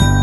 you